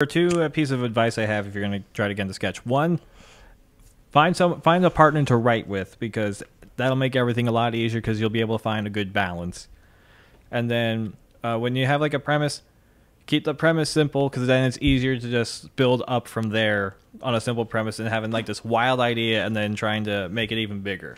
are two pieces of advice I have if you're going to try to get into sketch. One, find some find a partner to write with because that'll make everything a lot easier because you'll be able to find a good balance. And then uh, when you have like a premise, keep the premise simple because then it's easier to just build up from there on a simple premise and having like this wild idea and then trying to make it even bigger.